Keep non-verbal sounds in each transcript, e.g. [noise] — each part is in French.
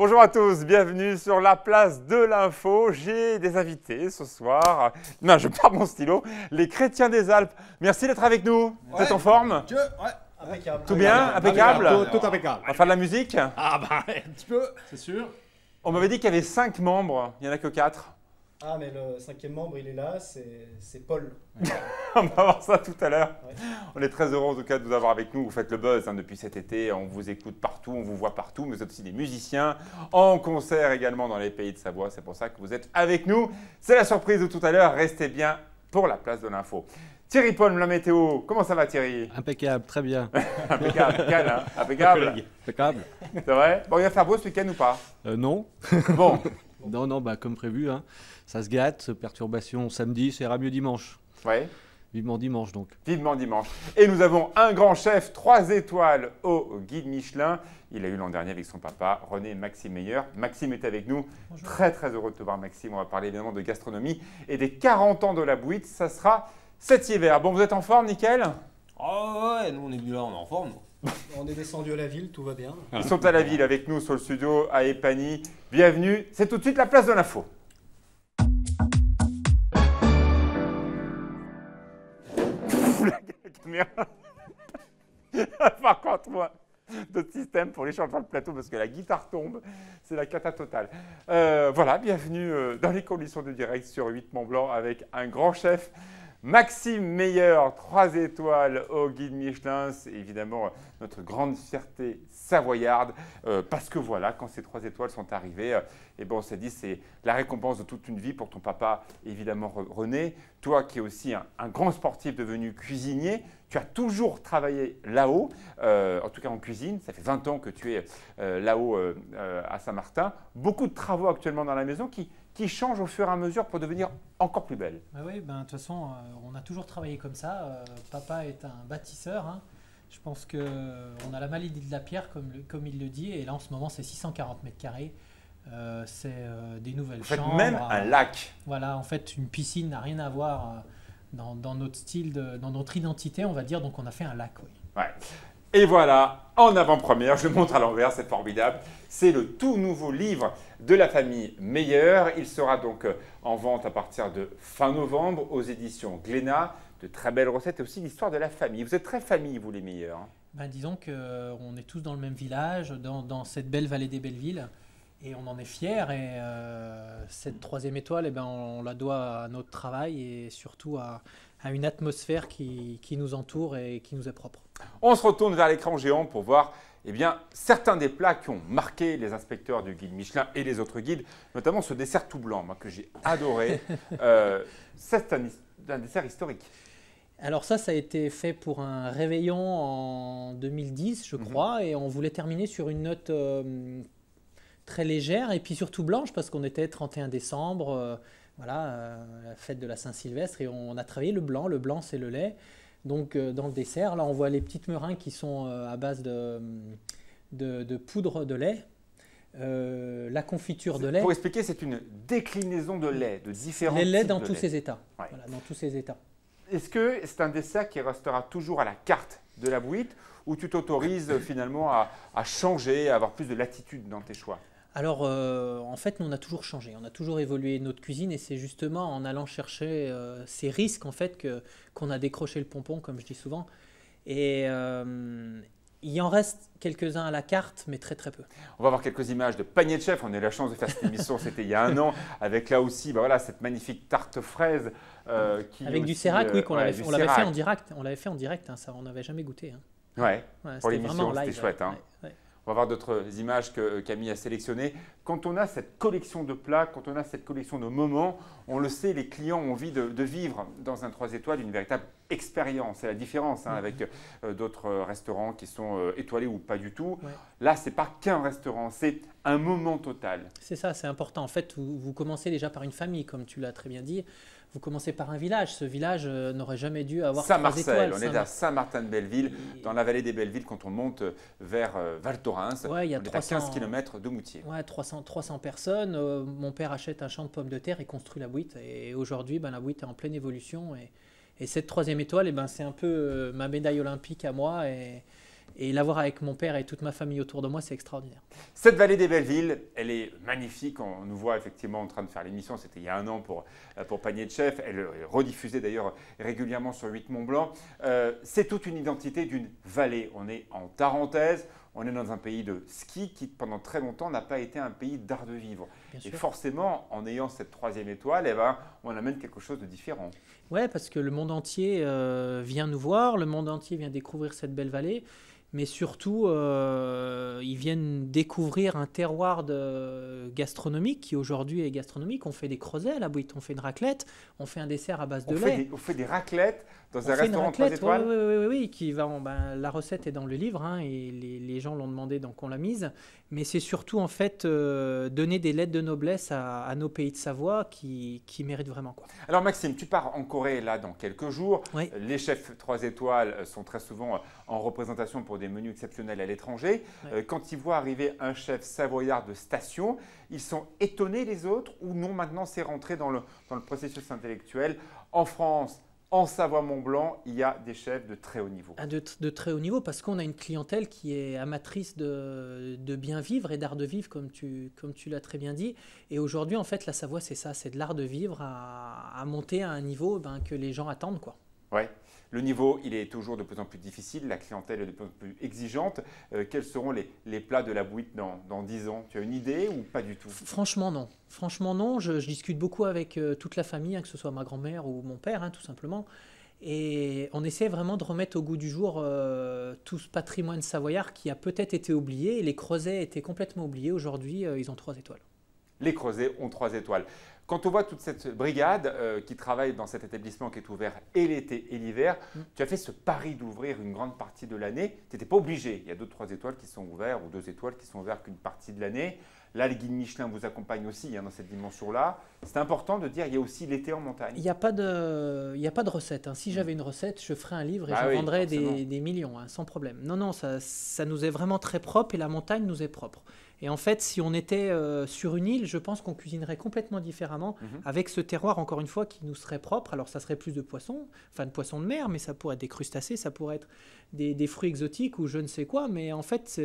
Bonjour à tous, bienvenue sur la place de l'info. J'ai des invités ce soir. Non, je perds mon stylo. Les chrétiens des Alpes. Merci d'être avec nous. Vous êtes en forme Dieu, ouais. Impeccable. Tout bien Impeccable Tout, tout impeccable. On va faire de la musique Ah bah, [laughs] un petit peu. C'est sûr. On m'avait dit qu'il y avait 5 membres. Il n'y en a que 4. Ah, mais le cinquième membre, il est là, c'est Paul. [laughs] On va voir ça tout à l'heure. Ouais. On est très heureux en tout cas de vous avoir avec nous. Vous faites le buzz hein, depuis cet été. On vous écoute partout, on vous voit partout. Mais vous êtes aussi des musiciens en concert également dans les pays de Savoie. C'est pour ça que vous êtes avec nous. C'est la surprise de tout à l'heure. Restez bien pour la place de l'info. Thierry Paul, la météo. Comment ça va Thierry? Impeccable, très bien. [laughs] Impeccable, [laughs] impeccable, hein impeccable. Impeccable. C'est vrai? Bon, il va faire beau ce week-end ou pas? Euh, non, Bon, non, non, bah, comme prévu, hein. ça se gâte. Perturbation samedi, ça ira mieux dimanche. ouais. Vivement dimanche donc. Vivement dimanche. Et nous avons un grand chef, 3 étoiles au guide Michelin. Il a eu l'an dernier avec son papa, René Maxime Meyer. Maxime est avec nous. Très très heureux de te voir Maxime. On va parler évidemment de gastronomie et des 40 ans de la bouite. Ça sera cet hiver. Bon, vous êtes en forme, nickel? Oh ouais, nous on est venus là, on est en forme. On est descendu à la ville, tout va bien. Ils sont à la ville avec nous sur le studio à Epany. Bienvenue. C'est tout de suite la place de l'info. La [laughs] caméra. Par contre, moi, d'autres systèmes pour les chants sur le plateau parce que la guitare tombe, c'est la cata totale. Euh, voilà, bienvenue euh, dans les conditions de direct sur 8 Mont Blanc avec un grand chef. Maxime Meyer, 3 étoiles au guide Michelin, c'est évidemment notre grande fierté savoyarde, euh, parce que voilà, quand ces 3 étoiles sont arrivées, euh, et bon, on s'est dit c'est la récompense de toute une vie pour ton papa, évidemment Re- René. Toi qui es aussi un, grand sportif devenu cuisinier, tu as toujours travaillé là-haut, euh, en tout cas en cuisine, ça fait 20 ans que tu es euh, là-haut euh, euh, à Saint-Martin. Beaucoup de travaux actuellement dans la maison qui, qui changent au fur et à mesure pour devenir encore plus belle. Bah oui, ben, de toute façon, euh, on a toujours travaillé comme ça. Euh, papa est un bâtisseur. hein. Je pense qu'on a la maladie de la pierre, comme, le- comme il le dit. Et là, en ce moment, c'est 640 mètres carrés. Euh, c'est euh, des nouvelles Vous faites chambres. même euh, un lac. Voilà, en fait, une piscine n'a rien à voir euh, dans, dans notre style, de- dans notre identité, on va dire. Donc, on a fait un lac, oui. Ouais. Et voilà, en avant-première, je montre à l'envers, c'est formidable. C'est le tout nouveau livre de la famille Meilleur. Il sera donc euh, en vente à partir de fin novembre aux éditions Glénat. De très belles recettes et aussi l'histoire de la famille. Vous êtes très famille, vous les Meilleurs. hein? Ben, disons qu'on est tous dans le même village, dans, cette belle vallée des Bellevilles, et on en est fiers. Et euh, cette troisième étoile, eh ben, on, la doit à notre travail et surtout à, une atmosphère qui nous entoure et qui nous est propre. On se retourne vers l'écran géant pour voir eh bien, certains des plats qui ont marqué les inspecteurs du guide Michelin et les autres guides, notamment ce dessert tout blanc, moi, que j'ai adoré. [laughs] Euh, c'est un, un dessert historique. Alors ça, ça a été fait pour un réveillon en 2010, je Mhm. crois, et on voulait terminer sur une note euh, très légère et puis surtout blanche parce qu'on était 31 décembre, euh, voilà, la fête de la Saint-Sylvestre, et on a travaillé le blanc. Le blanc, c'est le lait. Donc euh, dans le dessert, là, on voit les petites meringues qui sont euh, à base de, de, de poudre de lait. euh, la confiture de lait, Pour expliquer, c'est une déclinaison de lait, de différents les laits types dans de tous lait. ses états. Ouais. Voilà, dans tous ses états. Est-ce que c'est un dessert qui restera toujours à la carte de la bouite ou tu t'autorises finalement à, à changer, à avoir plus de latitude dans tes choix? Alors, euh, en fait, nous, on a toujours changé, on a toujours évolué notre cuisine et c'est justement en allant chercher euh, ces risques, en fait, que, qu'on a décroché le pompon, comme je dis souvent. Et euh, il en reste quelques-uns à la carte, mais très très peu. On va voir quelques images de panier de chef. On a eu la chance de faire cette émission, [laughs] c'était il y a un an, avec là aussi bah voilà, cette magnifique tarte fraise. qui Avec du sérac, oui, qu'on ouais, l'avait on l'avait fait en direct. On l'avait fait en direct, hein, ça, on n'avait jamais goûté. hein. Ouais. Ouais, Pour l'émission, c'était chouette, hein. ouais. On va voir d'autres images que euh, Camille a sélectionnées. Quand on a cette collection de plats, quand on a cette collection de moments, on le sait, les clients ont envie de, de vivre dans un 3 étoiles une véritable expérience. C'est la différence hein, Mhm. avec euh, d'autres euh, restaurants qui sont euh, étoilés ou pas du tout. Ouais. Là, c'est pas qu'un restaurant, c'est un moment total. C'est ça, c'est important. En fait, vous, vous commencez déjà par une famille, comme tu l'as très bien dit. Vous commencez par un village. Ce village n'aurait jamais dû avoir trois Saint-Marcel, étoiles. on est à Saint-Mar- Saint-Martin-de-Belleville, dans la vallée des Bellevilles, quand on monte vers Val Thorens. Ouais, il y a on est à 300 15 km de Moutier. Ouais, 300, 300 personnes. Mon père achète un champ de pommes de terre et construit la bouite. Et aujourd'hui, ben, la bouite est en pleine évolution. Et, et cette troisième étoile, eh ben, c'est un peu euh, ma médaille olympique à moi. Et, l'avoir avec mon père et toute ma famille autour de moi, c'est extraordinaire. Cette vallée des Belles-Villes, elle est magnifique. On nous voit effectivement en train de faire l'émission. C'était il y a un an pour, euh, pour Panier de Chef. Elle est rediffusée d'ailleurs régulièrement sur 8 Mont Blanc. Euh, c'est toute une identité d'une vallée. On est en Tarentaise. On est dans un pays de ski qui, pendant très longtemps, n'a pas été un pays d'art de vivre. Bien Et sûr. forcément, en ayant cette troisième étoile, eh ben, on amène quelque chose de différent. Ouais, parce que le monde entier euh, vient nous voir, le monde entier vient découvrir cette belle vallée, mais surtout, euh, ils viennent découvrir un terroir de gastronomique qui aujourd'hui est gastronomique. On fait des creusets à la bouite, on fait une raclette, on fait un dessert à base On de lait. des, on fait des raclettes dans On un restaurant 3 raclette, étoiles. Oui, oui, oui, oui, qui va en- ben, la recette est dans le livre hein, et les, les gens l'ont demandé donc on l'a mise. Mais c'est surtout en fait euh, donner des lettres de noblesse à, à nos pays de Savoie qui, qui méritent vraiment quoi. Alors Maxime, tu pars en Corée là dans quelques jours. Oui. Les chefs 3 étoiles sont très souvent en représentation pour des menus exceptionnels à l'étranger. Euh, Quand ils voient arriver un chef savoyard de station, ils sont étonnés les autres ou non maintenant c'est rentré dans le, dans le processus intellectuel? En France, en Savoie-Mont-Blanc, il y a des chefs de très haut niveau. Ah, de, de très haut niveau parce qu'on a une clientèle qui est amatrice de, de bien vivre et d'art de vivre comme tu, comme tu l'as très bien dit. Et aujourd'hui en fait la Savoie c'est ça, c'est de l'art de vivre à, à monter à un niveau ben, que les gens attendent quoi. Ouais. Le niveau, il est toujours de plus en plus difficile, la clientèle est de plus en plus exigeante. Euh, quels seront les, les plats de la bouite dans, dans 10 ans? Tu as une idée ou pas du tout? Franchement, non. Franchement, non. Je, je discute beaucoup avec euh, toute la famille, hein, que ce soit ma grand-mère ou mon père, hein, tout simplement. Et on essaie vraiment de remettre au goût du jour euh, tout ce patrimoine savoyard qui a peut-être été oublié. Les creusets étaient complètement oubliés. Aujourd'hui, ils ont trois étoiles. Les Creusets ont trois étoiles. Quand on voit toute cette brigade euh, qui travaille dans cet établissement qui est ouvert et l'été et l'hiver, Mm. tu as fait ce pari d'ouvrir une grande partie de l'année. Tu n'étais pas obligé. Il y a d'autres trois étoiles qui sont ouvertes ou deux étoiles qui sont ouvertes qu'une partie de l'année. Là, le guide Michelin vous accompagne aussi hein, dans cette dimension-là. C'est important de dire il y a aussi l'été en montagne. Il n'y a, pas de- il y a pas de recette. hein. Si j'avais une recette, je ferais un livre et Bah je oui, vendrais des, des millions, hein, sans problème. Non, non, ça, ça nous est vraiment très propre et la montagne nous est propre. Et en fait, si on était euh, sur une île, je pense qu'on cuisinerait complètement différemment Mhm. avec ce terroir, encore une fois, qui nous serait propre. Alors, ça serait plus de poissons, enfin de poissons de mer, mais ça pourrait être des crustacés, ça pourrait être des, des fruits exotiques ou je ne sais quoi. Mais en fait,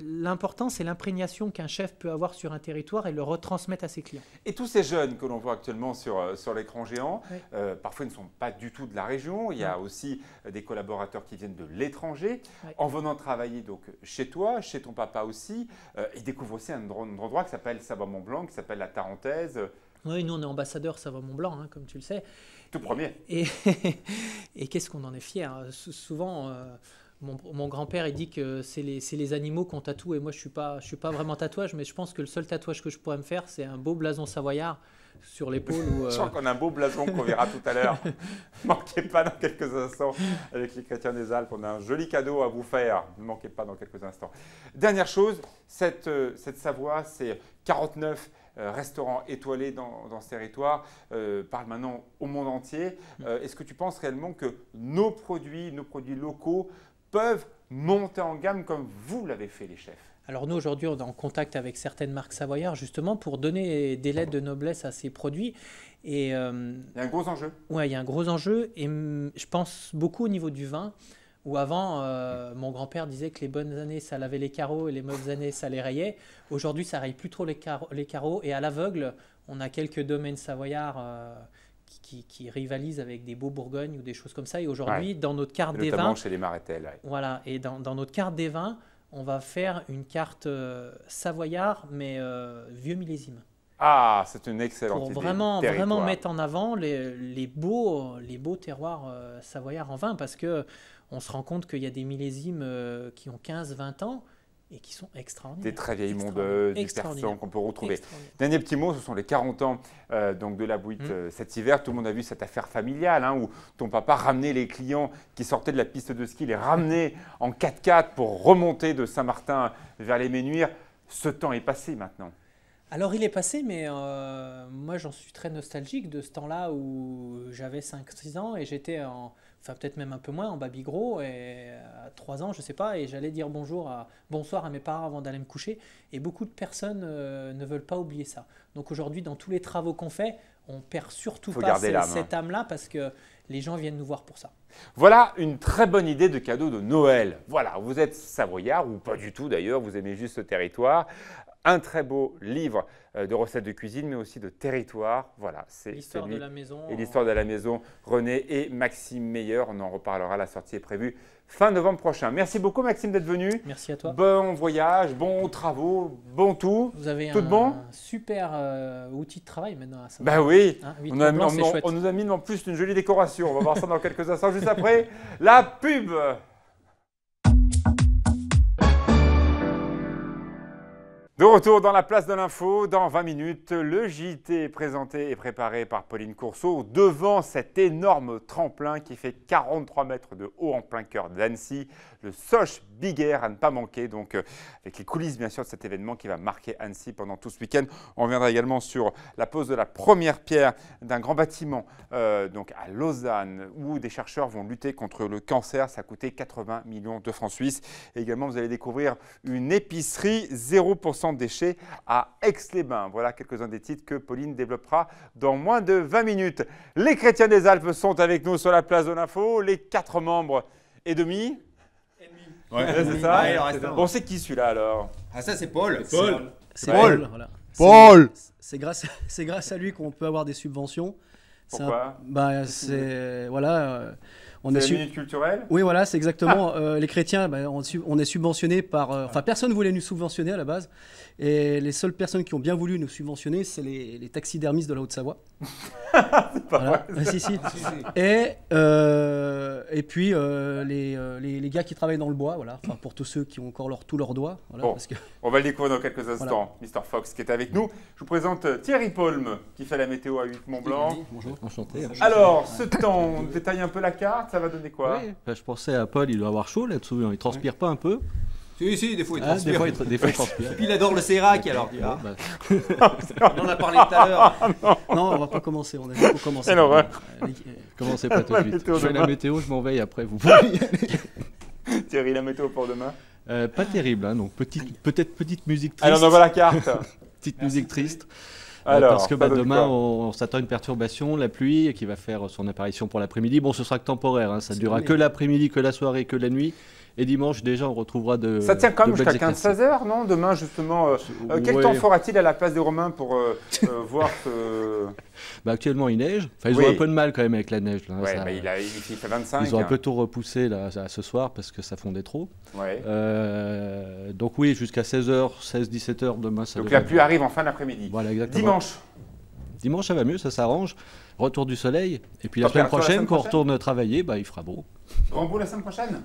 l'important, c'est l'imprégnation qu'un chef peut avoir sur un territoire et le retransmettre à ses clients. Et tous ces jeunes que l'on voit actuellement sur, euh, sur l'écran géant, euh, parfois ils ne sont pas du tout de la région. Il y a aussi des collaborateurs qui viennent de l'étranger. En venant travailler donc chez toi, chez ton papa aussi, euh, ils découvrent aussi un, endroit- qui s'appelle Savoie-Mont-Blanc, qui s'appelle la Tarentaise, Oui, nous, on est ambassadeur Savoie-Mont-Blanc, hein, comme tu le sais. tout premier. Et, et [laughs] qu'est-ce qu'on en est fier. Sou- Souvent, euh, mon, mon grand-père, il dit que c'est les, les animaux qu'on tatoue. Et moi, je ne suis, pas- je suis pas vraiment tatouage, mais je pense que le seul tatouage que je pourrais me faire, c'est un beau blason savoyard sur l'épaule. ou, euh, [laughs] Je crois qu'on a un beau blason qu'on verra tout à l'heure. [laughs] Ne manquez pas dans quelques instants avec les chrétiens des Alpes. On a un joli cadeau à vous faire. Ne manquez pas dans quelques instants. Dernière chose, cette, euh, cette Savoie, c'est 49 euh, restaurants étoilés dans, dans ce territoire. Euh, parle maintenant au monde entier. Euh, Est-ce que tu penses réellement que nos produits, nos produits locaux peuvent monter en gamme comme vous l'avez fait les chefs? Alors nous, aujourd'hui, on est en contact avec certaines marques savoyardes, justement, pour donner des lettres de noblesse à ces produits. Et euh, Il y a un gros enjeu. Ouais, il y a un gros enjeu et hum, je pense beaucoup au niveau du vin. Où avant, euh, mon grand-père disait que les bonnes années, ça lavait les carreaux et les mauvaises années, ça les rayait. Aujourd'hui, ça raye plus trop les, carreaux- les carreaux. Et à l'aveugle, on a quelques domaines savoyards euh, qui, rivalisent avec des beaux Bourgognes ou des choses comme ça. Et aujourd'hui, dans notre carte des Notamment vins, chez les Marétels. ouais. voilà, et dans, dans notre carte des vins, on va faire une carte euh, savoyard, mais euh, vieux millésime Ah, c'est une excellente pour idée. vraiment, Territoire. vraiment mettre en avant les, les beaux, les beaux terroirs euh, savoyards en vin parce que on se rend compte qu'il y a des millésimes qui ont 15-20 ans et qui sont extraordinaires. Des très vieilles mondeuses, du persan qu'on peut retrouver. Dernier petit mot, ce sont les 40 ans euh, donc de la bouite Mm. euh, cet hiver. Tout le monde a vu cette affaire familiale hein, où ton papa ramenait les clients qui sortaient de la piste de ski, les ramenait [laughs] en 4x4 pour remonter de Saint-Martin vers les Ménuires. Ce temps est passé maintenant. Alors il est passé, mais euh, moi j'en suis très nostalgique de ce temps-là où j'avais 5-6 ans et j'étais en enfin peut-être même un peu moins, en Babigros, et à 3 ans, je sais pas, et j'allais dire bonjour à, bonsoir à mes parents avant d'aller me coucher, et beaucoup de personnes euh, ne veulent pas oublier ça. Donc aujourd'hui, dans tous les travaux qu'on fait, on perd surtout Faut pas hein. cette âme-là, parce que les gens viennent nous voir pour ça. Voilà une très bonne idée de cadeau de Noël. Voilà, vous êtes savoyard ou pas du tout d'ailleurs, vous aimez juste ce territoire. Un très beau livre euh, de recettes de cuisine, mais aussi de territoire. Voilà, c'est L'histoire de la maison. et en- l'histoire de la maison. René et Maxime Meyer, on en reparlera. La sortie est prévue fin novembre prochain. Merci beaucoup Maxime d'être venu. Merci à toi. Bon voyage, bons travaux, bon tout. Vous avez Tout un, de bon? super euh, outil de travail maintenant à ça. Bah oui. Hein, On, a- on nous a mis en plus une jolie décoration. On va voir ça dans quelques instants. Juste après, la pub. De retour dans la place de l'info, dans 20 minutes, le JT présenté et préparé par Pauline Courceau devant cet énorme tremplin qui fait 43 mètres de haut en plein cœur d'Annecy, le Soch Big Air à ne pas manquer, donc euh, avec les coulisses bien sûr de cet événement qui va marquer Annecy pendant tout ce week-end. On reviendra également sur la pose de la première pierre d'un grand bâtiment euh, donc à Lausanne où des chercheurs vont lutter contre le cancer. Ça a coûté 80 millions de francs suisses. Et également, vous allez découvrir une épicerie 0% déchets à Aix-les-Bains. Voilà quelques-uns des titres que Pauline développera dans moins de 20 minutes. Les chrétiens des Alpes sont avec nous sur la place de l'info. Les quatre membres et demi. Ouais, c'est ça Ouais. Bon, c'est qui celui-là alors? Ah, ça, c'est Paul. Paul. C'est Paul. Paul. voilà. Paul. C'est- grâce, [laughs] c'est grâce à lui qu'on peut avoir des subventions. C'est un- Pourquoi? bah, c'est voilà. euh, on C'est est minute culturelle Oui, voilà, c'est exactement. euh, les chrétiens, bah, on, est subventionné par. euh, Enfin, personne ne voulait nous subventionner à la base. Et les seules personnes qui ont bien voulu nous subventionner, c'est les, les taxidermistes de la Haute-Savoie. [laughs] Voilà. Ah, si, si. Et, euh, et puis, euh, les, les, les gars qui travaillent dans le bois, voilà. Enfin, pour tous ceux qui ont encore leur, tous leurs doigts. Voilà, Bon. parce que, On va le découvrir dans quelques instants. Mr. Fox qui est avec nous. Je vous présente Thierry Paulme qui fait la météo à 8 Mont Blanc. Bonjour. Enchanté. Alors, ce temps, on détaille un peu la carte, ça va donner quoi Oui, bah, je pensais à Paul, il doit avoir chaud là-dessous, hein. il transpire pas un peu. Si, si, des fois, il Ah, des transpire. fois, il, tra- des fois, il transpire. [laughs] Puis il adore le Serac, alors. tu Bon, vois. bah, On en a parlé tout à l'heure. [laughs] Non, on va pas commencer. On a. Quelle horreur. Euh, les- commencez pas [laughs] tout de suite. Je fais la météo, je m'en vais après, vous pouvez y aller. Thierry, la météo pour demain Euh, pas terrible, hein, donc petite, peut-être petite musique triste. Allez, on envoie la carte. Petite musique triste. Euh, Alors, parce que bah, demain, on, on s'attend à une perturbation, la pluie, qui va faire son apparition pour l'après-midi. Bon, ce sera que temporaire, hein, ça ne durera que l'après-midi, que la soirée, que la nuit. Et dimanche, déjà, on retrouvera de. Ça tient quand même jusqu'à belles éclaircies. 15-16 heures, non? Demain, justement. euh, euh, quel Ouais. temps fera-t-il à la place des Romains pour euh, [laughs] voir ce. Bah, Actuellement, il neige. Enfin, ils Oui. ont un peu de mal quand même avec la neige. Là, Ouais, ça- bah, il, a, il fait 25. Ils ont un hein. peu tout repoussé là, à ce soir parce que ça fondait trop. Ouais. Donc oui, jusqu'à 16h, 16-17h demain, ça Donc la pluie arrive en fin d'après-midi. Voilà, exactement. Dimanche. Dimanche, ça va mieux, ça s'arrange. Retour du soleil. Et puis la semaine prochaine, quand on retourne travailler, bah, il fera beau. Bout la semaine prochaine?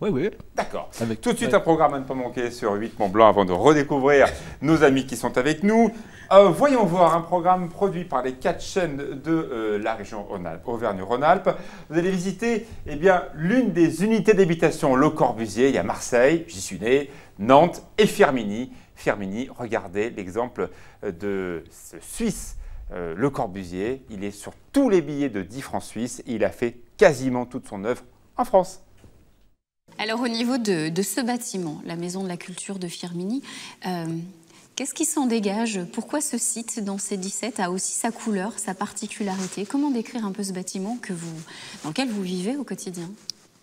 Oui, oui. D'accord. Avec Tout de suite, ouais. un programme à ne pas manquer sur 8 Mont Blanc avant de redécouvrir nos amis qui sont avec nous. Euh, voyons voir un programme produit par les quatre chaînes de euh, la région Rhône-Alpes, Auvergne-Rhône-Alpes. Vous allez visiter eh bien, l'une des unités d'habitation Le Corbusier. Il y a Marseille, j'y suis né, Nantes et Firminy. Firminy, regardez l'exemple euh, de ce Suisse, euh, Le Corbusier. Il est sur tous les billets de 10 francs suisses et il a fait quasiment toute son œuvre en France. Alors au niveau de, ce bâtiment, la Maison de la Culture de Firminy, euh, qu'est-ce qui s'en dégage? Pourquoi ce site, dans ces 17, a aussi sa couleur, sa particularité? Comment décrire un peu ce bâtiment que vous, dans lequel vous vivez au quotidien?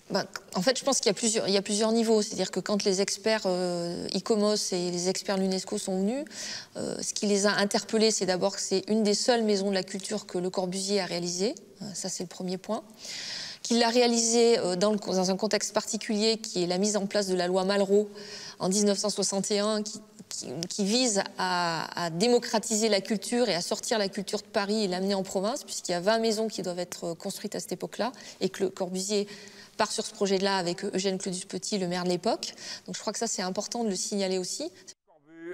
Ben, en fait, je pense qu'il y a plusieurs, niveaux. C'est-à-dire que quand les experts euh, ICOMOS et les experts l'UNESCO sont venus, euh, ce qui les a interpellés, c'est d'abord que c'est une des seules maisons de la culture que Le Corbusier a réalisée. Ça, c'est le premier point. Qu'il l'a réalisée euh, dans, le- un contexte particulier qui est la mise en place de la loi Malraux en 1961, qui, qui- vise à, à démocratiser la culture et à sortir la culture de Paris et l'amener en province, puisqu'il y a 20 maisons qui doivent être construites à cette époque-là, et que Le Corbusier part sur ce projet-là avec Eugène Claudius-Petit, le maire de l'époque. Donc je crois que ça, c'est important de le signaler aussi.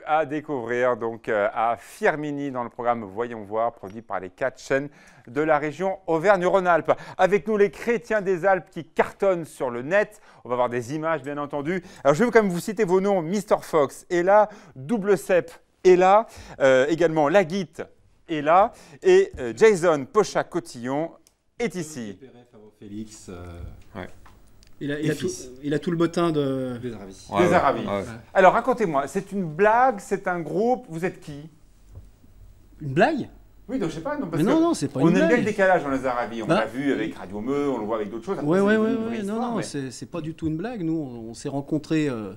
À découvrir donc euh, à Firminy dans le programme Voyons voir, produit par les quatre chaînes de la région Auvergne-Rhône-Alpes. Avec nous, les chrétiens des Alpes qui cartonnent sur le net. On va voir des images, bien entendu. Alors, je vais quand même vous citer vos noms Mr. Fox est là, Double Cep est là, euh, également Laguite est là, et euh, Jason Pocha-Cotillon est ici. Félix. Il a, il a Et tout, fils. il a tout le bottin de. Des Aravis. Ouais, Les ouais. Aravis. Ouais. Alors racontez-moi, c'est une blague, c'est un groupe, vous êtes qui? Une blague? Oui, donc je sais pas. Non, parce Mais que non, non, c'est pas on une aime bien le décalage dans les Aravis. On Bah. l'a vu avec Radio Meux, on le voit avec d'autres choses. Ouais, vraie ouais. Non, non, mais- c'est pas du tout une blague. Nous, on, on s'est rencontrés. euh,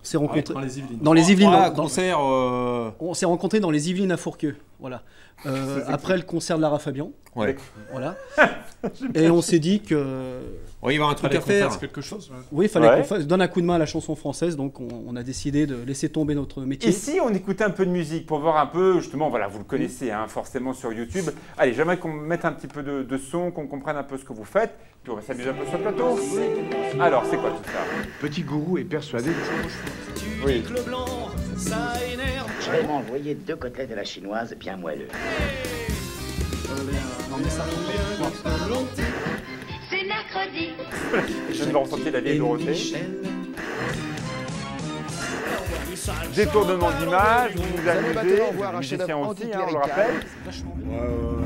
on s'est Ouais, rencontrés dans les Yvelines. dans les Yvelines. Ah, dans- dans- concert. euh, on s'est rencontrés dans les Yvelines à Fourqueux. Voilà. [laughs] Euh, après le concert de Lara Fabian. Ouais. Voilà. [laughs] Et on s'est dit que. Ouais, il y avoir un truc à qu'on faire. fasse quelque chose. ouais. Oui, il fallait Ouais. qu'on fasse- donne un coup de main à la chanson française, donc on, on a décidé de laisser tomber notre métier. Et si on écoutait un peu de musique pour voir un peu, justement, voilà, vous le connaissez hein, forcément sur YouTube. Allez, j'aimerais qu'on mette un petit peu de, de son, qu'on comprenne un peu ce que vous faites, puis on va s'amuser un peu sur le plateau. Alors, c'est quoi tout ça? Petit gourou est persuadé de Oui. Je vais m'envoyer deux côtelettes à la chinoise bien moelleuses. C'est mercredi. Je viens de ressentir la vieille Dorothée. Détournement d'image, vous vous amusez, vous êtes musicien aussi, hein, on le rappelle.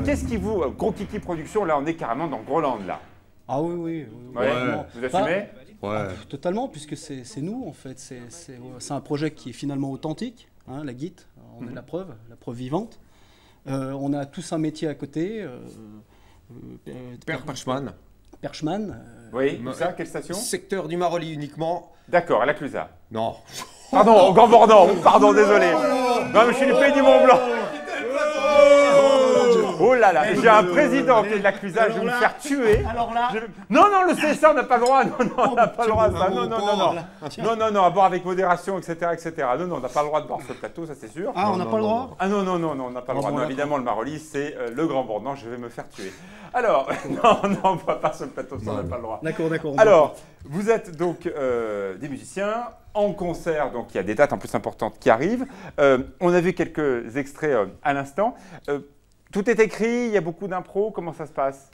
Qu'est-ce qui vous, euh, Gros Kiki Production, là on est carrément dans Groland là. Ah oui, oui. oui, Ouais. Vous assumez Pas- Totalement, puisque c'est nous en fait. C'est- un projet qui est finalement authentique, hein, la guite. On est la preuve, la preuve vivante. Euh, on a tous un métier à côté. euh, euh, Père Pachman. Perchman. euh, Oui, ça, quelle station? Secteur du Maroli uniquement. D'accord, à la Clusa. Non. Pardon, au Grand pardon, désolé. Non, mais je suis du pays du Mont Blanc. Oh là là, j'ai un président qui est de je vais me faire tuer. Alors là, Non, non, le CSA, on n'a pas le droit. Non, non, on n'a pas le droit de ça. Non, non, non, non. Non, non, non, à boire avec modération, etc., etc. Non, non, on n'a pas le droit de boire sur le plateau, ça c'est sûr. ah, on n'a pas le droit Ah non, non, non, non, on n'a pas le droit. Non, évidemment, le Maroli, c'est euh, le Grand Bornand, je vais me faire tuer. Alors, [laughs] non, non, on ne boit pas sur le plateau, ça, on n'a pas le droit. D'accord, d'accord. Alors, vous êtes donc euh, des musiciens en concert, donc il y a des dates en plus importantes qui arrivent. Euh, on a vu quelques extraits euh, à l'instant. Euh, tout est écrit, il y a beaucoup d'impro, comment ça se passe?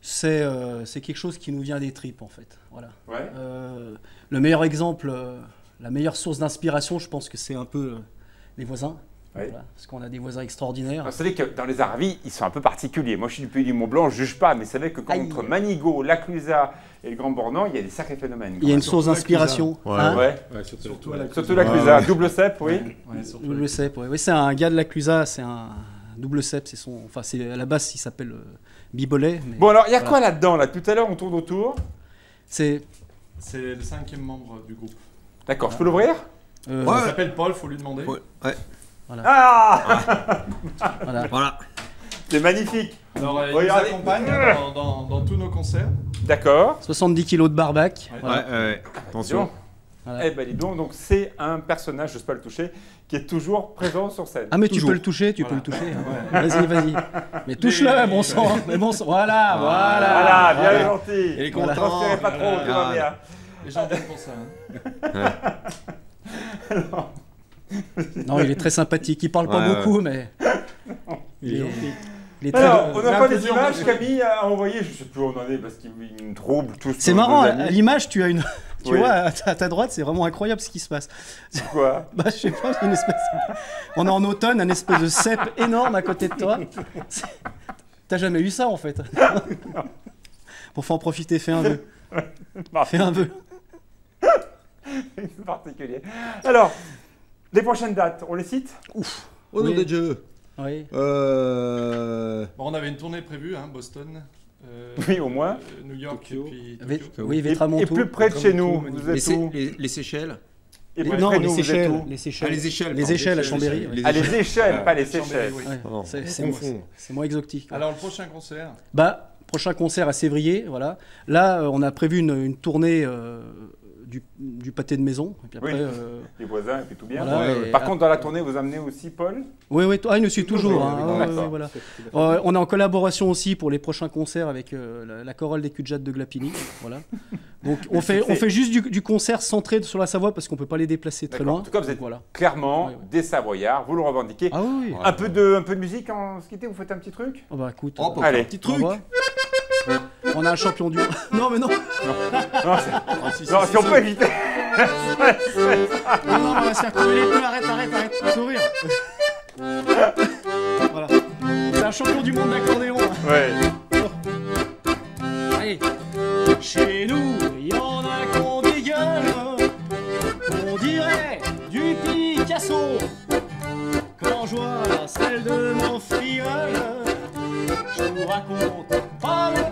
C'est euh, c'est quelque chose qui nous vient des tripes en fait. Voilà. Ouais. Euh, le meilleur exemple, euh, la meilleure source d'inspiration, je pense que c'est un peu euh, les voisins. Ouais. Voilà, parce qu'on a des voisins extraordinaires. Vous savez que dans les Aravis, ils sont un peu particuliers. Moi, je suis du pays du Mont Blanc, je juge pas, mais c'est vrai que quand Aïe. entre Manigo, la Clusa et le Grand Bornand, il y a des sacrés phénomènes. Il y a une source d'inspiration. Ouais. hein. Ouais. Ouais, surtout, Surtout double cep, oui. Ouais, surtout Je la- le sais. ouais. Oui, c'est un gars de la Clusa, c'est un double cep, c'est son. Enfin, c'est à la base, il s'appelle euh, Bibolet. mais Bon, alors, il y a Voilà. quoi là-dedans là? Tout à l'heure, on tourne autour. C'est. C'est le cinquième membre du groupe. D'accord, je peux l'ouvrir? Euh, Il s'appelle Paul, faut lui demander. Ouais. ouais. Ah voilà. [laughs] Voilà. C'est magnifique. Alors, euh, il nous accompagne dans, dans- dans tous nos concerts. D'accord. 70 kilos de barbac. Ouais. voilà. Ouais, ouais. Attention. Voilà. Eh ben dis donc, donc c'est un personnage, je ne pas le toucher, qui est toujours présent sur scène. Ah mais tu peux le toucher, tu Voilà. peux le toucher. hein. Vas-y, vas-y. Mais touche-le, bon sang. Mais bon sang. Voilà, voilà. voilà, bien voilà. gentil. Il est Ne transférez pas trop, Voilà. tout va bien. Les gens viennent pour ça. hein. [laughs] Non, il est très sympathique. Il parle pas Ouais, beaucoup, mais il est, il est très. Alors, on n'a pas des images. Camille a envoyé, je ne sais plus où on en est parce qu'il me trouble tous. C'est marrant, à l'image, tu as une. Tu Oui. vois, à ta, à ta droite, c'est vraiment incroyable ce qui se passe. Quoi [laughs] Bah, je sais pas, c'est une espèce. On est en automne, un espèce de cep énorme à côté de toi. C'est- T'as jamais eu ça en fait. [laughs] Bon, faut en profiter, fais un vœu. [laughs] Fais un vœu. C'est particulier. Alors, les prochaines dates, on les cite Au nom Oui. de Dieu. Oui. Euh... Bon, on avait une tournée prévue, hein, Boston, euh, Oui, au moins. euh, New York Tokyo. et puis Tokyo. Oui, Et, plus près de chez nous, vous Les, êtes où les, les Seychelles. Et Les- plus non, près de les Seychelles. Les Seychelles. Ah, les échelles. Les échelles à Chambéry. Les Ah, les échelles. Échelles, pas les Seychelles. oui. Ouais, Pardon. c'est- moins, exotique. quoi. Alors, le prochain concert, Bah, prochain concert à Sévrier, voilà. Là, euh, on a prévu une, une tournée euh, du, du pâté de maison. Et puis après, Oui. [laughs] euh, Les voisins, et puis tout bien. Voilà, Ouais, et Par contre, dans la tournée, vous amenez aussi Paul? Oui, oui, ah, il nous suit toujours. Hein, ouais, voilà. Euh, on est en collaboration aussi pour les prochains concerts avec euh, la, la chorale des Cudjats de Glapini. [laughs] voilà. Donc on fait, on fait juste du, du concert centré sur la Savoie parce qu'on peut pas les déplacer très loin. En tout cas, vous êtes voilà. clairement des Savoyards, vous le revendiquez. Ah. Un, peu de, un peu de musique en ce qui était, vous faites un petit truc? Oh, bah écoute, Oh, euh, Allez. un petit truc. On a un champion du. [laughs] non mais non. Non, [laughs] c'est- Ah, si, si, non, si, si on peut éviter. Non, non, on va se faire les pneus. Arrête, arrête, arrête. Sourire. [laughs] voilà. C'est un champion du monde d'accordéon. hein. Ouais. Chez nous, il y en a qu'on des gueules, on dirait du Picasso. Quand je vois celle de mon filleul, je vous raconte pas le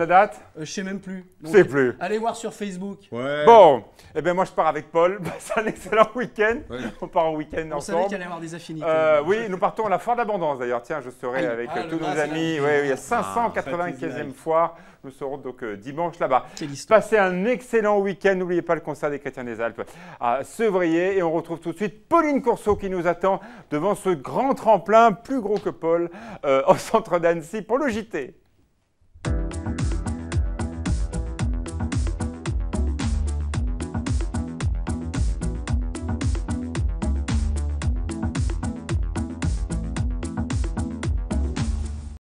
la date? Euh, je sais même plus. Donc, sais plus. Allez voir sur Facebook. Ouais. Bon, eh ben moi je pars avec Paul. [laughs] C'est un excellent week-end. Ouais. On part en week-end On savait ensemble. qu'il allait y avoir des affinités. Euh, oui, nous partons à la foire d'abondance d'ailleurs. Tiens, je serai Ah, avec ah, tous nos c'est amis. Oui, oui, il y a Ah, 595e foire. Nous serons donc euh, dimanche là-bas. Passez un excellent week-end. N'oubliez pas le concert des Chrétiens des Alpes à Sevrier. Et on retrouve tout de suite Pauline Courceau qui nous attend devant ce grand tremplin, plus gros que Paul, euh, au centre d'Annecy pour le JT.